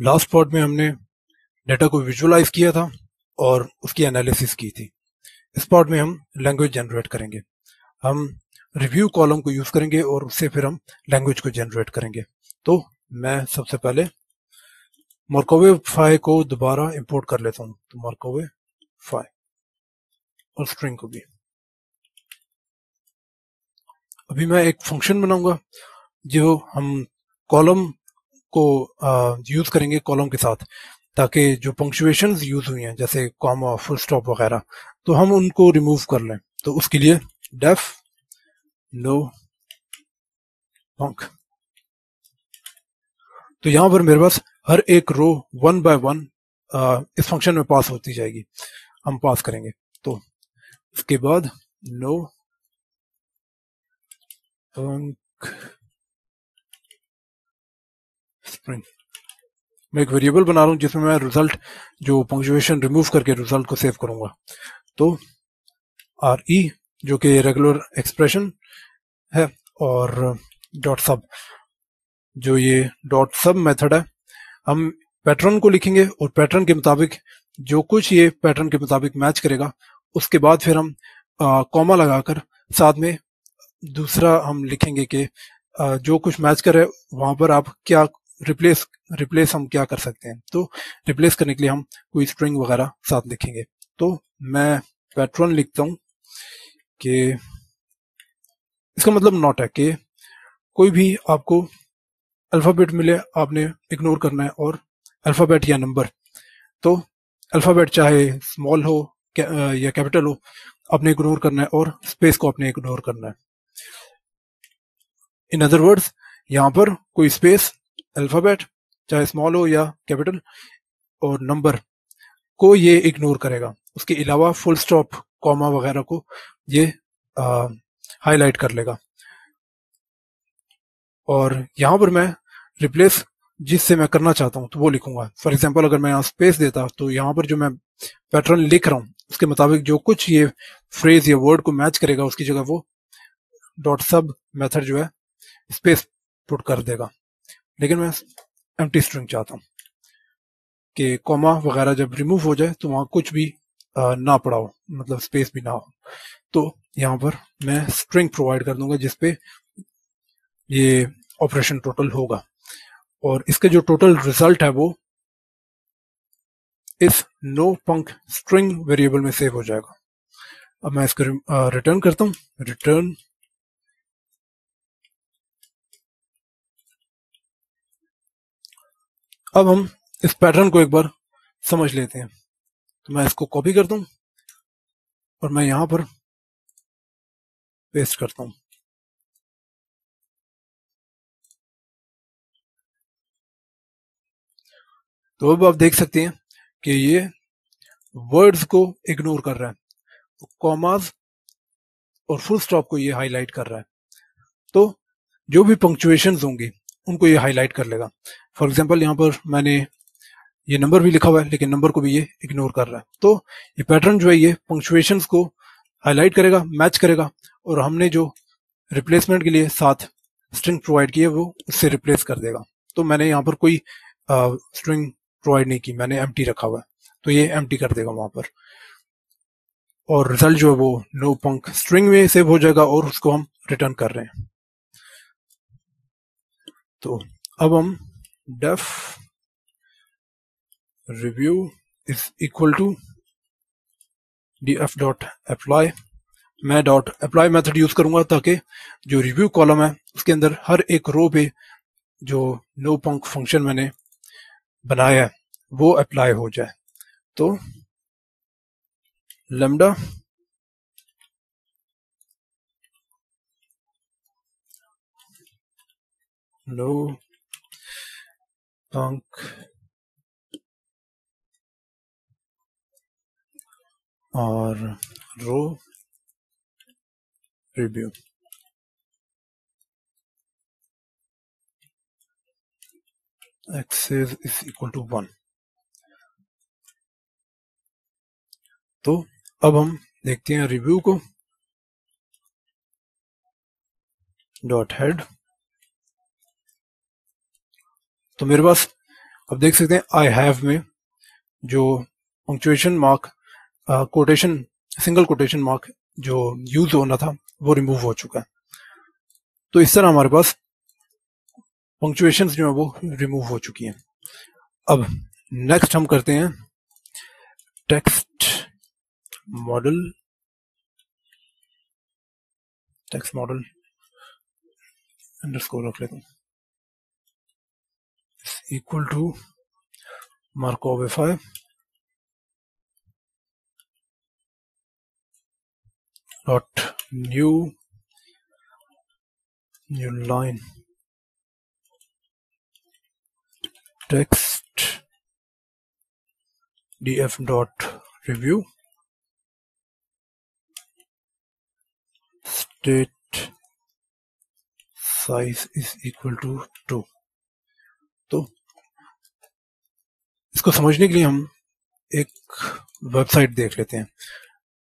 Last part में हमने data को विजुअलाइज किया था और उसकी एनालिसिस की थी। इस पार्ट में हम लैंग्वेज जनरेट करेंगे। हम रिव्यू कॉलम को यूज़ करेंगे और उससे फिर हम लैंग्वेज को जनरेट करेंगे। तो मैं सबसे पहले मार्कोवे फाइ को दोबारा इंपोर्ट कर लेता हूँ। तो मार्कोवे फाइ और स्ट्रिंग को भी। अभी मैं एक फ़ंक्शन बनाऊँगा, जो हम कॉलम को यूज़ करेंगे कॉलम के साथ, ताकि जो पंक्चुएशन यूज़ हुई हैं, जैसे कॉमा फुल स्टॉप वगैरह तो हम उनको रिमूव कर लें। तो उसके लिए डेफ नो पंक तो यहाँ पर मेरे पास हर एक रो वन बाय वन इस फ़ंक्शन में पास होती जाएगी। हम पास करेंगे। तो उसके बाद नो स्प्रिंग मैं एक वेरिएबल बना रहा हूँ जिसमें मैं रिज़ल्ट जो पंक्चुएशन रिमूव करके रिज़ल्ट को सेव करूँगा। तो आर ई जो कि रेगुलर एक्सप्रेशन है और डॉट सब जो ये डॉट सब मेथड है, हम पैटर्न को लिखेंगे और पैटर्न के मुताबिक जो कुछ ये पैटर्न के मुताबिक मैच करेगा, उसके बाद फिर हम कॉमा लगाकर साथ में दूसरा हम लिखेंगे कि जो कुछ मैच करे वहाँ पर आप क्या रिप्लेस रिप्लेस हम क्या कर सकते हैं? तो रिप्लेस करने के लिए हम कोई स्ट्रिंग वगैरह साथ लिखेंगे। तो मैं पैटर्न लिखता हूँ कि इसका मतलब नॉट है कि कोई भी आपको अल्फ़ाबेट मिले, आपने इग्नोर करना है और अल्फ़ाबेट या नंबर तो अल्फ़ाबेट चाहे स्मॉल हो या कैपिटल हो, आपने इग्नोर करना है और स्पेस को आपने इग्नोर करना है। इन अदर वर्ड्स यहाँ पर कोई स्पेस अल्फ़ाबेट चाहे स्मॉल हो या कैपिटल और नंबर को ये इग्नोर करेगा। उसके अलावा फुल स्टॉप कॉमा वगैरह को ये हाईलाइट कर लेगा। और यहाँ पर मैं रिप्लेस जिससे मैं करना चाहता हूँ तो वो लिखूँगा। फॉर एग्ज़ाम्पल अगर मैं यहाँ स्पेस देता तो यहाँ पर जो मैं पैटर्न लिख रहा हूँ, उसके मुताबिक जो कुछ ये फ्रेज या वर्ड को मैच करेगा, उसकी जगह वो डॉट सब मेथड जो है स्पेस पुट कर देगा। लेकिन मैं एम्प्टी स्ट्रिंग चाहता हूँ कि कॉमा वगैरह जब रिमूव हो जाए तो वहाँ कुछ भी ना पड़ा हो मतलब स्पेस भी ना हो। तो यहाँ पर मैं स्ट्रिंग प्रोवाइड कर दूँगा जिसपे ये ऑपरेशन टोटल होगा। और इसका जो टोटल रिज़ल्ट है वो इस नो पंक स्ट्रिंग वेरिएबल में सेव हो जाएगा। अब मैं इसको रिटर्न करता हूँ। रिटर्न अब हम इस पैटर्न को एक बार समझ लेते हैं। तो मैं इसको कॉपी करता हूँ और मैं यहाँ पर पेस्ट करता हूँ। तो अब आप देख सकते हैं कि ये वर्ड्स को इग्नोर कर रहा है। कॉमाज और फुल स्टॉप को ये हाईलाइट कर रहा है। तो जो भी पंक्चुएशन होंगे उनको ये हाईलाइट कर लेगा। फॉर एग्ज़ाम्पल यहाँ पर मैंने ये नंबर भी लिखा हुआ है, लेकिन नंबर को भी ये इग्नोर कर रहा है। तो ये पैटर्न जो है ये पंक्चुएशन को हाईलाइट करेगा मैच करेगा, और हमने जो रिप्लेसमेंट के लिए साथ स्ट्रिंग प्रोवाइड की है वो उससे रिप्लेस कर देगा। तो मैंने यहाँ पर कोई स्ट्रिंग प्रोवाइड नहीं की, मैंने एम रखा हुआ है। तो ये एम कर देगा वहाँ पर। और रिज़ल्ट जो है वो नो पंक स्ट्रिंग में सेव हो जाएगा, और उसको हम रिटर्न कर रहे हैं। तो अब हम def review is equal to D F dot apply मैं डॉट अप्लाई मेथड यूज़ करूँगा ताकि जो रिव्यू कॉलम है, उसके अंदर हर एक रो पे जो नो पंक फ़ंक्शन मैंने बनाया है, वो अप्लाई हो जाए। तो लमडा नो पंक और row. Review axis is equal to one तो अब हम देखते हैं रिव्यू को. डॉट हेड तो मेरे पास अब देख सकते हैं आई हैव में जो punctuation mark quotation single quotation mark जो यूज़ होना था, वो रिमूव हो चुका है। तो इस तरह हमारे पास पंक्चुएशन जो है, वो रिमूव हो चुकी हैं। अब नेक्स्ट हम करते हैं text model text model underscore रख लेते हैं। equal to Markov Fi dot new new line. Text df dot review. State size is equal to 2 so इसको समझने के लिए हम एक वेबसाइट देख लेते हैं।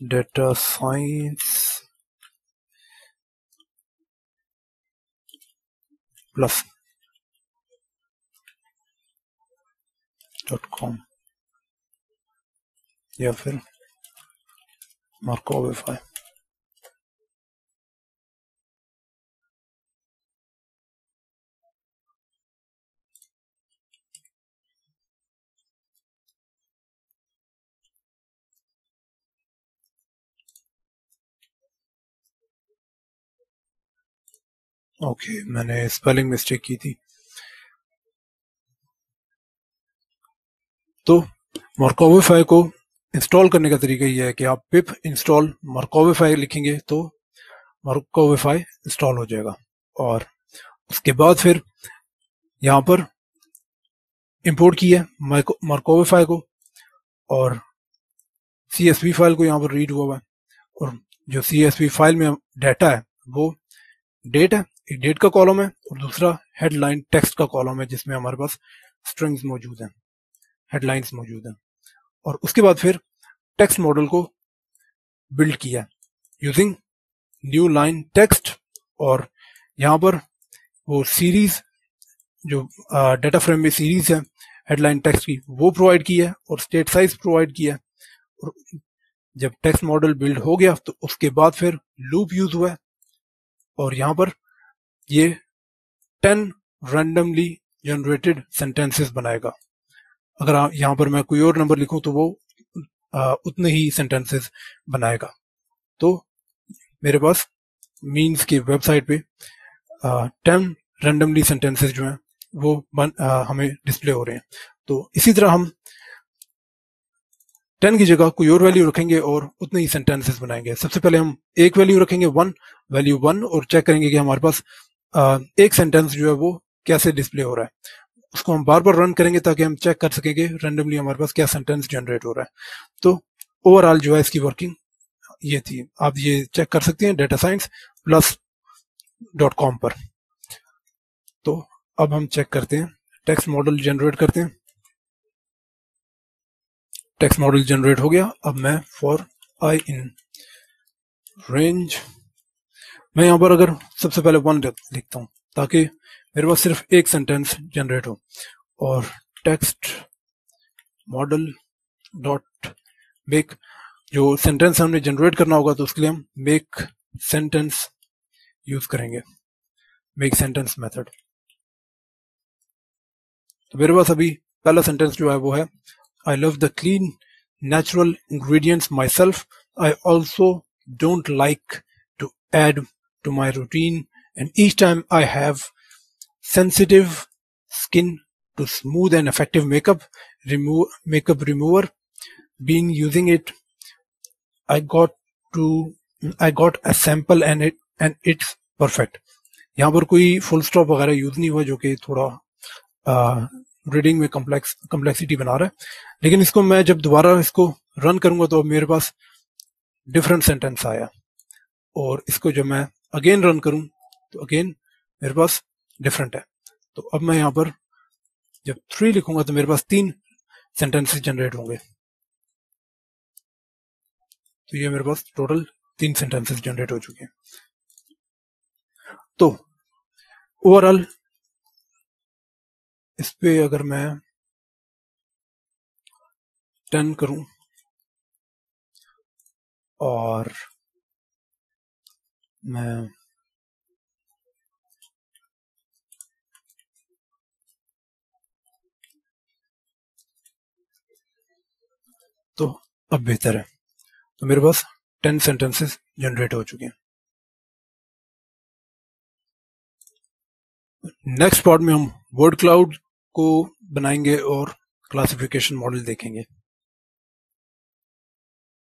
Data science plus dot com या फिर मार्कोविफाई ओके मैंने स्पेलिंग मिस्टेक की थी। तो मार्कोविफाई को इंस्टॉल करने का तरीका यह है कि आप पिप इंस्टॉल मार्कोविफाई लिखेंगे तो मार्कोविफाई इंस्टॉल हो जाएगा। और उसके बाद फिर यहाँ पर इंपोर्ट किया मार्कोविफाई को और सीएसवी फ़ाइल को यहाँ पर रीड हुआ हुआ है। और जो सीएसवी फ़ाइल में डाटा है, वो डेट है एक डेट का कॉलम है और दूसरा हेडलाइन टेक्स्ट का कॉलम है जिसमें हमारे पास स्ट्रिंग्स मौजूद हैं हेडलाइंस मौजूद हैं। और उसके बाद फिर टेक्स्ट मॉडल को बिल्ड किया यूजिंग न्यू लाइन टेक्स्ट और यहाँ पर वो सीरीज़ जो डेटा फ्रेम में सीरीज़ है हेडलाइन टेक्स्ट की, वो प्रोवाइड की है और स्टेट साइज़ प्रोवाइड किया है। और जब टेक्स्ट मॉडल बिल्ड हो गया तो उसके बाद फिर लूप यूज़ हुआ है और यहाँ पर ये टेन रैंडमली जनरेटेड सेंटेंसेस बनाएगा। अगर यहाँ पर मैं कोई और नंबर लिखूं तो वो आ, उतने ही सेंटेंसेस बनाएगा। तो मेरे पास मीन्स की वेबसाइट पे टेन रैंडमली सेंटेंसेस जो हैं वो बन, आ, हमें डिस्प्ले हो रहे हैं। तो इसी तरह हम टेन की जगह कोई और वैल्यू रखेंगे और उतने ही सेंटेंसेस बनाएँगे। सबसे पहले हम एक वैल्यू रखेंगे वन वैल्यू वन और चेक करेंगे कि हमारे पास एक सेंटेंस जो है वो कैसे डिस्प्ले हो रहा है? उसको हम बार बार रन करेंगे ताकि हम चेक कर सकेंगे रेंडमली हमारे पास क्या सेंटेंस जनरेट हो रहा है। तो ओवरऑल जो है इसकी वर्किंग ये थी। आप ये चेक कर सकते हैं data science plus dot com पर। तो अब हम चेक करते हैं। टेक्स्ट मॉडल जनरेट करते हैं। टेक्स्ट मॉडल जनरेट हो गया। अब मैं फॉर आई इन रेंज मैं यहाँ पर अगर सबसे पहले वन लिखता हूँ, ताकि मेरे पास सिर्फ़ एक सेंटेंस जनरेट हो। और टेक्स्ट मॉडल डॉट मेक जो सेंटेंस हमने जनरेट करना होगा तो उसके लिए हम मेक सेंटेंस यूज़ करेंगे। मेक सेंटेंस मेथड तो मेरे पास अभी पहला सेंटेंस जो है, वो है I love the clean natural ingredients myself I also don't like to add to my routine and each time I have sensitive skin to smooth and effective makeup remove makeup remover being using it I got to I got a sample and it and it's perfect यहाँ पर कोई full stop वगैरह use नहीं हुआ जो कि थोड़ा reading में कम्प्लेक्स कम्प्लेक्सिटी बना रहा है लेकिन इसको मैं जब दोबारा इसको रन करूँगा तो अब मेरे पास डिफरेंट सेंटेंस आया और इसको जब मैं अगेन रन करूँ तो अगेन मेरे पास डिफरेंट है। तो अब मैं यहाँ पर जब थ्री लिखूँगा तो मेरे पास तीन सेंटेंसेस जनरेट होंगे। तो ये मेरे पास टोटल तीन सेंटेंसेस जनरेट हो चुके हैं। तो ओवरऑल इस पे अगर मैं टेन करूँ, और तो अब बेहतर है। तो मेरे पास टेन सेंटेंसेस जनरेट हो चुके हैं। नेक्स्ट पार्ट में हम वर्ड क्लाउड को बनाएँगे और क्लासिफिकेशन मॉडल देखेंगे।